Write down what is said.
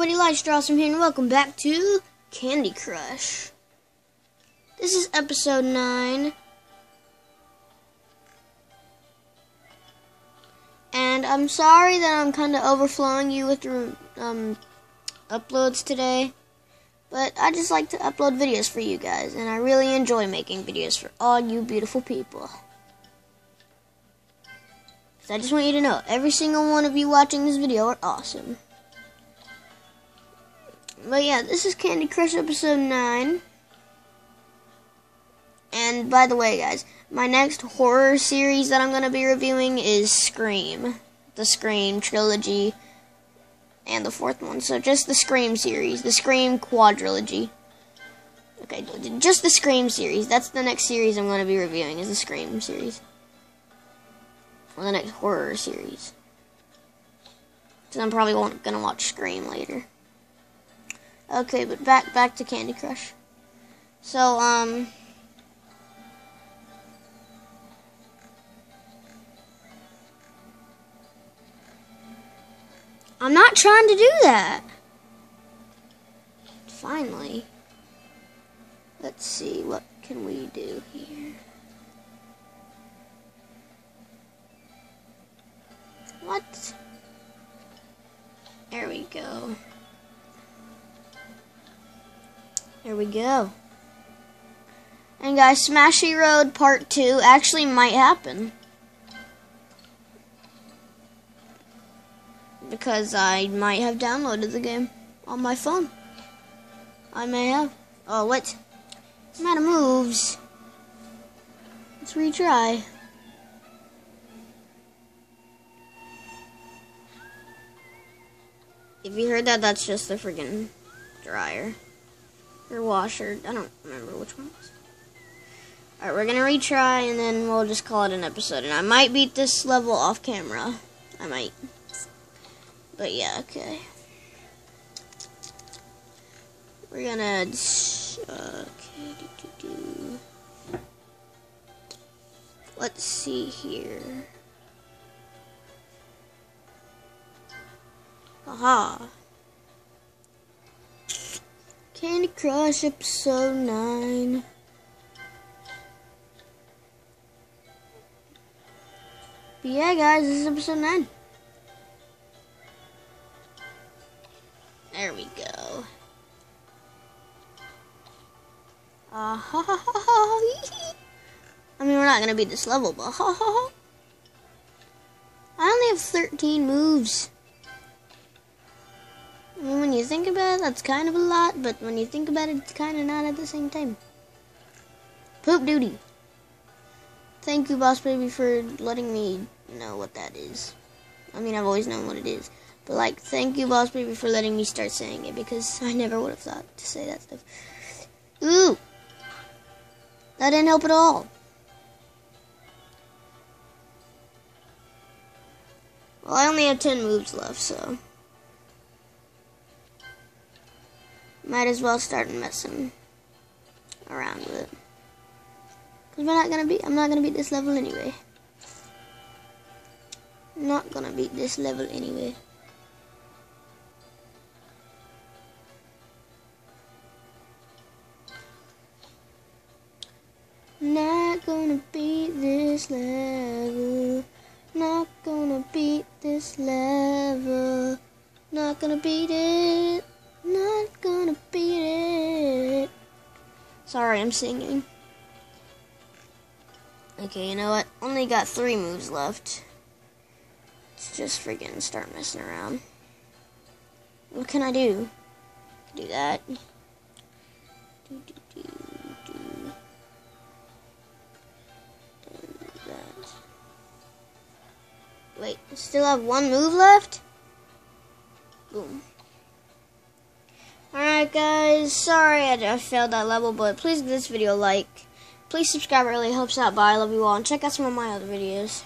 everybody, Lightstrawsome here, and welcome back to Candy Crush. This is episode 9. And I'm sorry that I'm kind of overflowing you with um, uploads today. But I just like to upload videos for you guys, and I really enjoy making videos for all you beautiful people. So I just want you to know, every single one of you watching this video are awesome. But yeah, this is Candy Crush episode 9. And by the way, guys, my next horror series that I'm going to be reviewing is Scream. The Scream trilogy and the fourth one. So just the Scream series, the Scream quadrilogy. Okay, just the Scream series. That's the next series I'm going to be reviewing is the Scream series. Or the next horror series. Because I'm probably going to watch Scream later. Okay, but back back to Candy Crush. So, um... I'm not trying to do that. Finally. Let's see, what can we do here? What? There we go. There we go. And guys, Smashy Road Part 2 actually might happen. Because I might have downloaded the game on my phone. I may have. Oh, what? I'm out of moves. Let's retry. If you heard that, that's just the friggin' dryer. Or washer. I don't remember which one was. Alright, we're gonna retry and then we'll just call it an episode. And I might beat this level off camera. I might. But yeah, okay. We're gonna. Okay, do, do, do. Let's see here. Aha. Candy Crush episode 9. But yeah, guys, this is episode 9. There we go. Uh, ha, ha, ha, ha. I mean, we're not going to beat this level, but ha, ha, ha. I only have 13 moves. When you think about it, that's kind of a lot, but when you think about it, it's kind of not at the same time. Poop duty. Thank you, Boss Baby, for letting me know what that is. I mean, I've always known what it is. But, like, thank you, Boss Baby, for letting me start saying it, because I never would have thought to say that stuff. Ooh! That didn't help at all. Well, I only have 10 moves left, so... might as well start messing around with it. Cause we're not gonna be I'm not gonna beat this level anyway. not gonna beat this level anyway. Not gonna beat this level. Not gonna beat this level. Not gonna beat it. Gonna beat it. Sorry, I'm singing. Okay, you know what? Only got three moves left. Let's just freaking start messing around. What can I do? Do that. Do, do, do, do. that. Wait, still have one move left? Boom. Alright guys, sorry I, I, failed that level, but please give this video a like. Please subscribe, it really helps out, bye, I love you all, and check out some of my other videos.